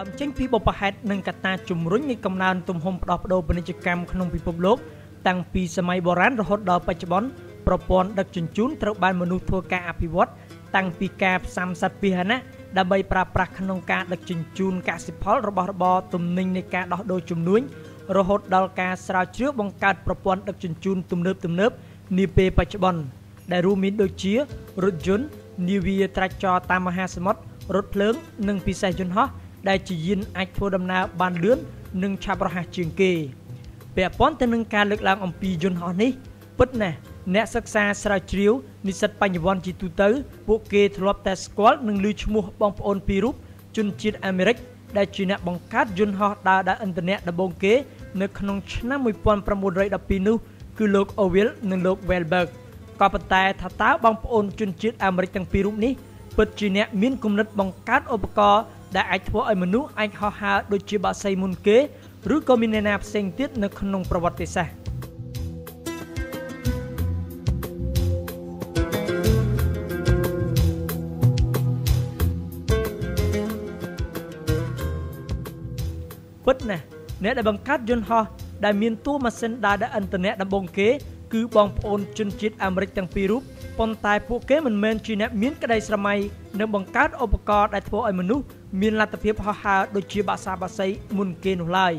ផ្ដើមចេញពីបបហេតុនិងកត្តាជំរុញនៃកំណើនទំហំផ្ដោះប្ដូរពាណិជ្ជកម្មក្នុងពិភពលោក តាំងពីសម័យបុរាណរហូតដល់បច្ចុប្បន្នប្រព័ន្ធដឹកជញ្ជូនត្រូវបានមនុស្សធ្វើការអភិវឌ្ឍតាំងពីការផ្សំសត្វពាហនៈដើម្បីប្រើប្រាស់ក្នុងការដឹកជញ្ជូនកសិផលរបស់របរទំនិញនៃការដោះដូរជំនួញរហូតដល់ការស្រាវជ្រាវបង្កើតប្រព័ន្ធដឹកជញ្ជូនទំនើបទំនើបនាពេលបច្ចុប្បន្នដែលរួមមានដូចជារថយន្តនាវាត្រាច់ចរតាមមហាសមុទ្ររថភ្លើងនិងពិសេសយន្តហោះ ដែលជាយានអាចធ្វើដំណើរបានលឿននិងឆាប់រហ័សជាងគេពាក់ព័ន្ធទៅនឹងការលើកឡើងអំពីយន្តហោះនេះពិតណាស់អ្នកសិក្សាស្រាវជ្រាវនិស្សិតបញ្ញវន្តជាទូទៅ ពួកគេធ្លាប់តែស្គាល់និងឮឈ្មោះបងប្អូនពីររូបជនជាតិអាមេរិកដែលជាអ្នកបង្កើតយន្តហោះដើរដោយឥន្ធនៈដំបូងគេនៅក្នុងឆ្នាំ1912នោះគឺលោក Orville និងលោក Wellberg ក៏ប៉ុន្តែថាតើបងប្អូនជនជាតិអាមេរិកទាំងពីររូបនេះពិតជាអ្នកមានគំនិតបង្កើតឧបករណ៍ ដែលអាចធ្វើឲ្យមនុស្សអាចហោះហើរដូចជាបក្សីមុនគេឬក៏មានអ្នកណាផ្សេងទៀតនៅក្នុងប្រវត្តិសាស្ត្រពិតណាស់អ្នកដែលបង្កើតយន្តហោះដែលមានតួម៉ាស៊ីនដើរដោយឥន្ធនៈដំបូងគេ គឺបងប្អូនជនជាតិអាមេរិកទាំងពីររូបប៉ុន្តែពួកគេមិនមែនជាអ្នកមានក្តីស្រមៃនិងបង្កើតឧបករណ៍ដែលធ្វើឲ្យមនុស្ស មានលទ្ធភាពហោះហើរដូចជាបាសាបាសីមុនគេនោះឡើយ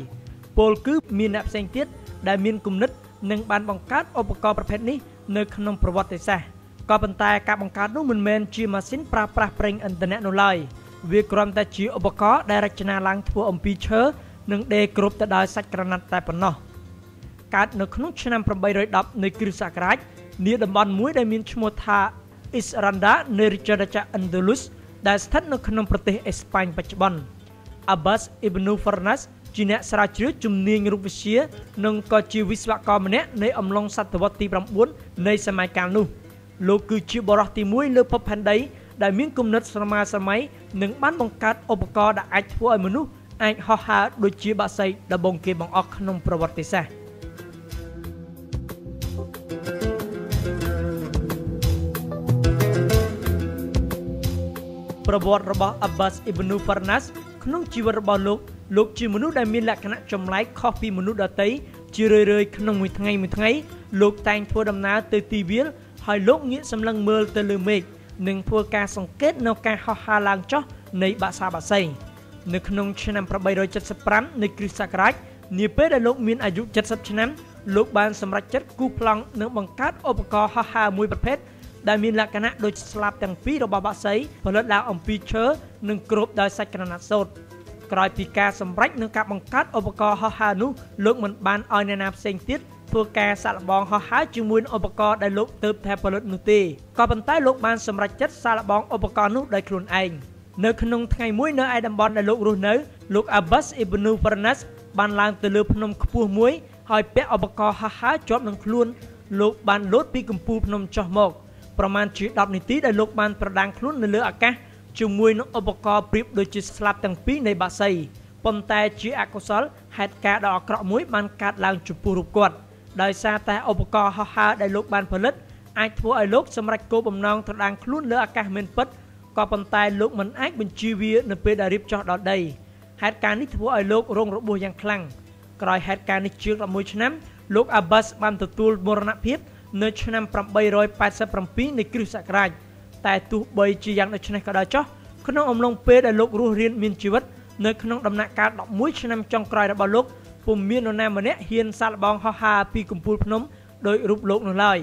ពលគឺមានអ្នកផ្សេងទៀតដែលមានគំនិតនិងបានបង្កើតឧបករណ៍ប្រភេទនេះនៅក្នុងប្រវត្តិសាស្ត្រក៏ប៉ុន្តែការបង្កើតនោះមិនមែនជាម៉ាស៊ីនប្រើប្រាស់ប្រេងឥន្ធនៈនោះឡើយវាគ្រាន់តែជាឧបករណ៍ដែលរចនាឡើងធ្វើអំពីឈើនិងដេរគ្រប់ទៅដោយសាច់ក្រណាត់តែប៉ុណ្ណោះកើតនៅក្នុងឆ្នាំ810នៃគ្រិស្តសករាជនាតំបន់មួយដែលមានឈ្មោះថា Isranda នៃរាជអាណាចក្រ Andalus ដែលស្ថិតនៅក្នុងប្រទេសអេស្ប៉ាញបច្ចុប្បន្ន Abbas ibn Farnas ជាអ្នកស្រាវជ្រាវជំនាញរូបវិទ្យានិងក៏ជាវិស្វករម្នាក់នៃអំឡុងសតវត្សទី9នៃសម័យកាលនោះលោកគឺជាបរិះទី1លើភពផែនដីដែលមានគំនិតស្រមើស្រមៃនិងបានបង្កើតឧបករណ៍ដែលអាចធ្វើឲ្យមនុស្សអាចហោះហើរដូចជាបក្សីដំបងគេបង្អស់ក្នុងប្រវត្តិសាស្ត្រ ប្រវត្តិរបស់ Abbas ibn Farnas ក្នុងជីវិតរបស់លោកលោកជាមនុស្សដែលមានលក្ខណៈចម្លែកខុសពីមនុស្សដទៃជារឿយៗក្នុងមួយថ្ងៃមួយថ្ងៃលោកតែងធ្វើដំណើរទៅទីវាលហើយលោកងាកសម្លឹងមើលទៅលើមេឃនិងធ្វើការសង្កេតនៅការហោះហើរឡើងចុះនៃបាសាបាសីនៅក្នុងឆ្នាំ875នៃគ្រិស្តសករាជនាពេលដែលលោកមានអាយុ70ឆ្នាំលោកបានសម្រេចចិត្តគូសប្លង់និងបង្កើតឧបករណ៍ហោះហើរមួយប្រភេទ ដែលមានលក្ខណៈដូចស្លាបទាំងពីររបស់បក្សីផលិតឡើងអំពីឈើនិងគ្របដោយសាច់ក្រណាត់សូត្រក្រោយពីការសម្រេចនឹងការបង្កើតឧបករណ៍ហោះហើរនោះលោកមិនបានឲ្យអ្នកណាផ្សេងទៀតធ្វើការសាកល្បងហោះហើរជាមួយនឹងឧបករណ៍ដែលលោកទើបតែផលិតនោះទេក៏ប៉ុន្តែលោកបានសម្រេចចិត្តសាកល្បងឧបករណ៍នោះដោយខ្លួនឯងនៅក្នុងថ្ងៃមួយនៅឯតំបន់ដែលលោករស់នៅលោក Abbas ibn Farnas បានឡើងទៅលើភ្នំខ្ពស់មួយហើយពាក់ឧបករណ៍ហោះហើរជាប់នឹងខ្លួនលោកបានលោតពីកំពូលភ្នំចុះមក ប្រមាណជា10នាទីដែលលោកបានប្រដាងខ្លួននៅលើអាកាសជាមួយនឹងឧបករណ៍ប្រៀបដូចជាស្លាបទាំងពីរនៃបាសីប៉ុន្តែជាអកុសលហេតុការណ៍ដ៏អាក្រក់មួយបានកើតឡើងចំពោះរូបគាត់ដោយសារតែឧបករណ៍ហោះហើរដែលលោកបានផលិតអាចធ្វើឲ្យលោកសម្រេចគោលបំណងត្រដាងខ្លួនលើអាកាសមិនពិតក៏ប៉ុន្តែលោកមិនអាចបញ្ជាវានៅពេលដែលរៀបចុះដល់ដីហេតុការណ៍នេះធ្វើឲ្យលោករងរបួសយ៉ាងខ្លាំងក្រោយហេតុការណ៍នេះជាង11ឆ្នាំលោក Abbas បានទទួលមរណភាព នៅឆ្នាំ887នៃគ្រិស្តសករាជតែទោះបីជាយ៉ាងដូចនេះក៏ដោយចុះក្នុងអំឡុងពេលដែលលោករស់រានមានជីវិតនៅក្នុងដំណាក់កាល11ឆ្នាំចុងក្រោយរបស់លោកពុំមាននរណាម្នាក់ហ៊ានសាកល្បងហោះហើរពីកំពូលភ្នំដោយរូបលោកនោះឡើយ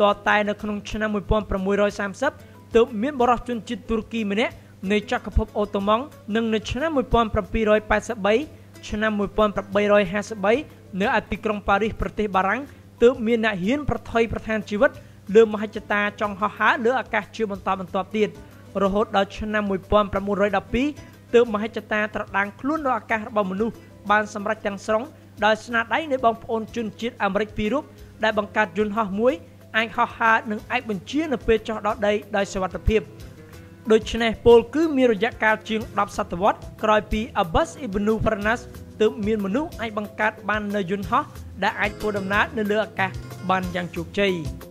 តតែនៅក្នុងឆ្នាំ1630ទើបមានបរិសុជនជាតិទូរគីម្នាក់នៃចក្រភពអូតូម៉ង់និងនៅឆ្នាំ1783ឆ្នាំ1853នៅឯទីក្រុងប៉ារីសប្រទេសបារាំង ទើបមានអ្នកហ៊ានប្រថុយប្រធានជីវិតលើមហិច្ឆតាចង់ហោះហើរលើអាកាសជាបន្តបន្ទាប់ទៀតរហូតដល់ឆ្នាំ1912ទើបមហិច្ឆតាត្រដាងខ្លួនលើអាកាសរបស់មនុស្សបានសម្រេចទាំងស្រុងដោយស្នាដៃនៃបងប្អូនជនជាតិអាមេរិកពីររូបដែលបង្កើតយន្តហោះមួយអាចហោះហើរនិងអាចបញ្ជានៅពេលចុះដល់ដីដោយសុវត្ថិភាពដូច្នេះពលគឺមានរយៈកាលជាង10សតវត្សក្រោយពី Abbas ibn Farnas ទើបមានមនុស្សអាចបង្កើតបាននៅយន្តហោះ ដែលអាចធ្វើដំណើរនៅលើអាកាសបានយ៉ាងជោគជ័យ។